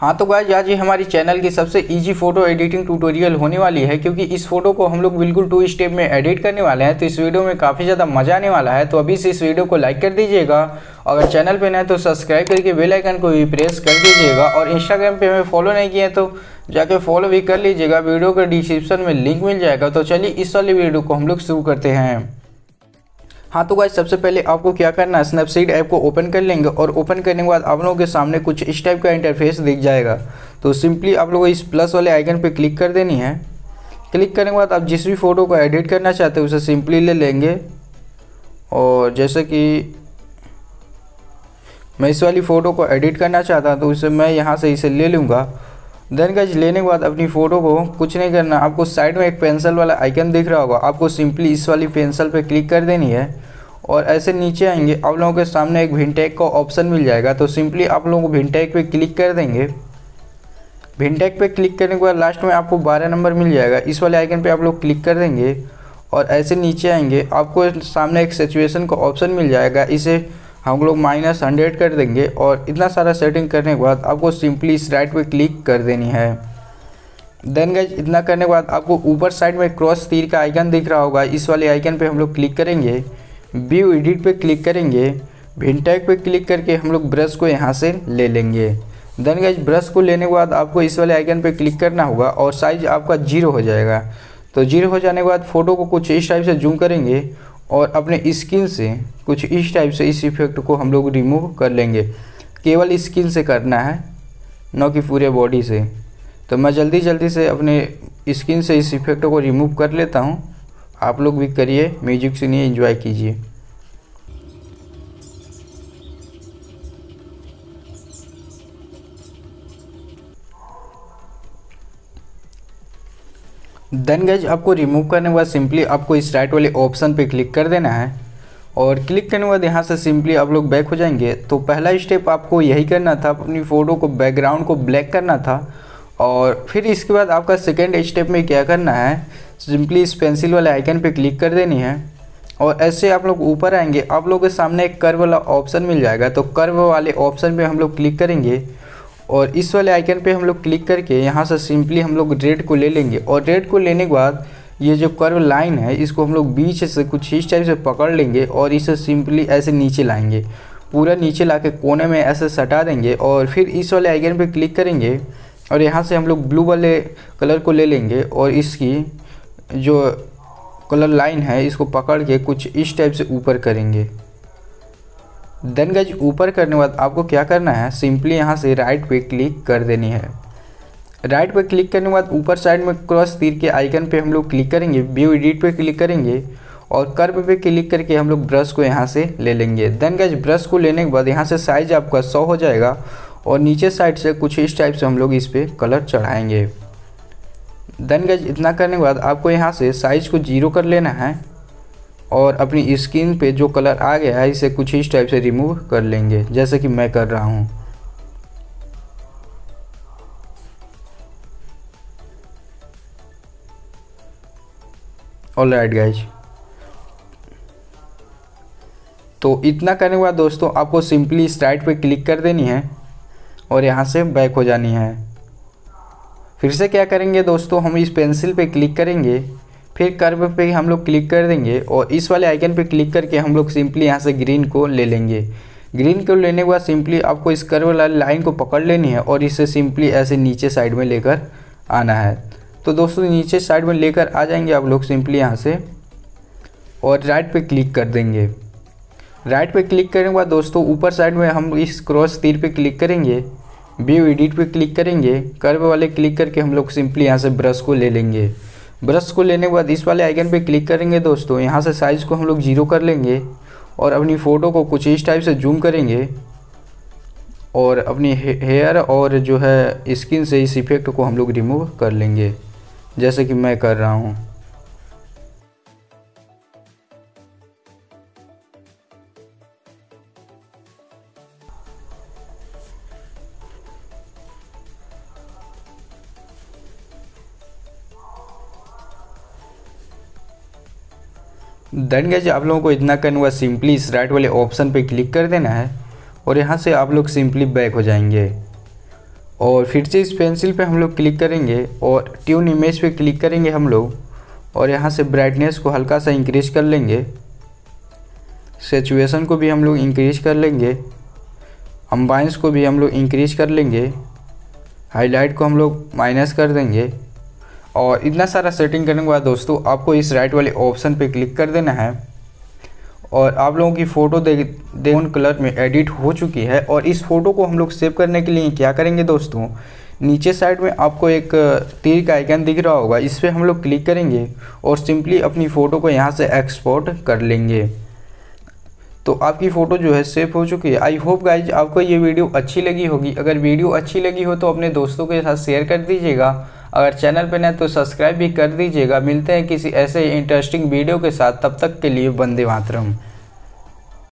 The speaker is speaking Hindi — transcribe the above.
हाँ तो गाइज़ आज ये हमारी चैनल की सबसे इजी फ़ोटो एडिटिंग ट्यूटोरियल होने वाली है, क्योंकि इस फ़ोटो को हम लोग बिल्कुल टू स्टेप में एडिट करने वाले हैं तो इस वीडियो में काफ़ी ज़्यादा मज़ा आने वाला है तो अभी से इस वीडियो को लाइक कर दीजिएगा, अगर चैनल पे नए तो सब्सक्राइब करके बेल आइकन को भी प्रेस कर दीजिएगा, और इंस्टाग्राम पे हमें फॉलो नहीं किए तो जाके फॉलो भी कर लीजिएगा वीडियो के डिस्क्रिप्शन में लिंक मिल जाएगा तो चलिए इस वाली वीडियो को हम लोग शुरू करते हैं। हाँ तो गाइज़ सबसे पहले आपको क्या करना है? स्नैपसीड ऐप को ओपन कर लेंगे और ओपन करने के बाद आप लोगों के सामने कुछ इस टाइप का इंटरफेस दिख जाएगा। तो सिंपली आप लोगों को इस प्लस वाले आइकन पर क्लिक कर देनी है। क्लिक करने के बाद आप जिस भी फ़ोटो को एडिट करना चाहते हैं, उसे सिंपली ले लेंगे। और जैसे कि मैं इस वाली फ़ोटो को एडिट करना चाहता हूँ तो उसे मैं यहाँ से इसे ले लूँगा। देन गज लेने के बाद अपनी फ़ोटो को कुछ नहीं करना। आपको साइड में एक पेंसिल वाला आइकन दिख रहा होगा। आपको सिंपली इस वाली पेंसिल पे क्लिक कर देनी है और ऐसे नीचे आएँगे। आप लोगों के सामने एक भिनटेक का ऑप्शन मिल जाएगा। तो सिंपली आप लोगों को भिनटेक पे क्लिक कर देंगे। भिनटेक पे क्लिक करने के बाद लास्ट में आपको बारह नंबर मिल जाएगा। इस वाले आइकन पे आप लोग क्लिक कर देंगे और ऐसे नीचे आएँगे। आपको सामने एक सिचुएशन का ऑप्शन मिल जाएगा। इसे हम लोग माइनस हंड्रेड कर देंगे और इतना सारा सेटिंग करने के बाद आपको सिंपली इस राइट पे क्लिक कर देनी है। देन गज इतना करने के बाद आपको ऊपर साइड में क्रॉस तीर का आइकन दिख रहा होगा। इस वाले आइकन पे हम लोग क्लिक करेंगे। व्यू एडिट पे क्लिक करेंगे। भिनटैग पे क्लिक करके हम लोग ब्रश को यहाँ से ले लेंगे। देन गज ब्रश को लेने के बाद आपको इस वाले आइकन पे क्लिक करना होगा और साइज़ आपका ज़ीरो हो जाएगा। तो ज़ीरो हो जाने के बाद फ़ोटो को कुछ इस टाइप से जूम करेंगे और अपने स्किन से, कुछ इस टाइप से, इस इफ़ेक्ट को हम लोग रिमूव कर लेंगे। केवल स्किन से करना है, न कि पूरे बॉडी से। तो मैं जल्दी जल्दी से अपने स्किन से इस इफ़ेक्ट को रिमूव कर लेता हूँ। आप लोग भी करिए म्यूज़िक सुनिए एंजॉय कीजिए। देन गज आपको रिमूव करने के बाद सिंपली आपको इस राइट वाले ऑप्शन पे क्लिक कर देना है। और क्लिक करने के बाद यहाँ से सिंपली आप लोग बैक हो जाएँगे। तो पहला स्टेप आपको यही करना था, अपनी फ़ोटो को बैकग्राउंड को ब्लैक करना था। और फिर इसके बाद आपका सेकेंड स्टेप में क्या करना है सिंपली इस पेंसिल वाले आइकन पर क्लिक कर देनी है। और ऐसे आप लोग ऊपर आएँगे, आप लोगों के सामने एक कर्व वाला ऑप्शन मिल जाएगा। तो कर्व वाले ऑप्शन पे हम लोग क्लिक करेंगे। और इस वाले आइकन पे हम लोग क्लिक करके यहाँ से सिंपली हम लोग रेड को ले लेंगे। और रेड को लेने के बाद ये जो कर्व लाइन है, इसको हम लोग बीच से कुछ इस टाइप से पकड़ लेंगे और इसे सिंपली ऐसे नीचे लाएँगे। पूरा नीचे ला के कोने में ऐसे सटा देंगे और फिर इस वाले आइकन पे क्लिक करेंगे और यहाँ से हम लोग ब्लू वाले कलर को ले लेंगे और इसकी जो कलर लाइन है, इसको पकड़ के कुछ इस टाइप से ऊपर करेंगे। देन गज ऊपर करने के बाद आपको क्या करना है? सिंपली यहाँ से राइट पे क्लिक कर देनी है। राइट पे क्लिक करने के बाद ऊपर साइड में क्रॉस तीर के आइकन पे हम लोग क्लिक करेंगे व्यू एडिट पे क्लिक करेंगे और कर्व पे क्लिक करके हम लोग ब्रश को यहाँ से ले लेंगे। देन गज ब्रश को लेने के बाद यहाँ से साइज़ आपका सौ हो जाएगा और नीचे साइड से कुछ इस टाइप से हम लोग इस पर कलर चढ़ाएँगे। देन गज इतना करने के बाद आपको यहाँ से साइज़ को ज़ीरो कर लेना है। और अपनी स्किन पे जो कलर आ गया है, इसे कुछ इस टाइप से रिमूव कर लेंगे, जैसे कि मैं कर रहा हूँ। ऑल राइट गाइज़ तो इतना करने के बाद दोस्तों, आपको सिंपली इस पे क्लिक कर देनी है और यहाँ से बैक हो जानी है। फिर से क्या करेंगे दोस्तों, हम इस पेंसिल पे क्लिक करेंगे। फिर कर्व पे हम लोग क्लिक कर देंगे और इस वाले आइकन पे क्लिक करके हम लोग सिंपली यहाँ से ग्रीन को ले लेंगे। ग्रीन को लेने के बाद सिंपली आपको इस कर्व वाली लाइन को पकड़ लेनी है और इसे सिंपली ऐसे नीचे साइड में लेकर आना है। तो दोस्तों, नीचे साइड में लेकर आ जाएँगे आप लोग सिंपली यहाँ से और राइट पे क्लिक कर देंगे। राइट पे क्लिक करने के बाद दोस्तों, ऊपर साइड में हम इस क्रॉस तीर पे क्लिक करेंगे व्यू एडिट पे क्लिक करेंगे कर्व वाले क्लिक करके हम लोग सिंपली यहाँ से ब्रश को ले लेंगे। ब्रश को लेने के बाद इस वाले आइकन पे क्लिक करेंगे दोस्तों, यहाँ से साइज़ को हम लोग ज़ीरो कर लेंगे और अपनी फ़ोटो को कुछ इस टाइप से जूम करेंगे और अपनी हेयर और जो है स्किन से इस इफ़ेक्ट को हम लोग रिमूव कर लेंगे, जैसे कि मैं कर रहा हूँ। देन गैज आप लोगों को इतना करना हुआ सिंपली इस राइट वाले ऑप्शन पे क्लिक कर देना है और यहाँ से आप लोग सिंपली बैक हो जाएँगे। और फिर से इस पेंसिल पे हम लोग क्लिक करेंगे और ट्यून इमेज पे क्लिक करेंगे हम लोग और यहाँ से ब्राइटनेस को हल्का सा इंक्रीज कर लेंगे। सेचुएसन को भी हम लोग इंक्रीज कर लेंगे। अम्बाइंस को भी हम लोग इंक्रीज कर लेंगे। हाईलाइट को हम लोग माइनस कर देंगे। और इतना सारा सेटिंग करने के बाद दोस्तों, आपको इस राइट वाले ऑप्शन पे क्लिक कर देना है। और आप लोगों की फ़ोटो दे देन कलर में एडिट हो चुकी है। और इस फ़ोटो को हम लोग सेव करने के लिए क्या करेंगे दोस्तों? नीचे साइड में आपको एक तीर का आइकन दिख रहा होगा। इस पर हम लोग क्लिक करेंगे और सिंपली अपनी फ़ोटो को यहाँ से एक्सपोर्ट कर लेंगे। तो आपकी फ़ोटो जो है सेव हो चुकी है। आई होप गाइज़ आपको ये वीडियो अच्छी लगी होगी। अगर वीडियो अच्छी लगी हो तो अपने दोस्तों के साथ शेयर कर दीजिएगा। अगर चैनल पर नए तो सब्सक्राइब भी कर दीजिएगा। मिलते हैं किसी ऐसे इंटरेस्टिंग वीडियो के साथ। तब तक के लिए बंदे मातरम।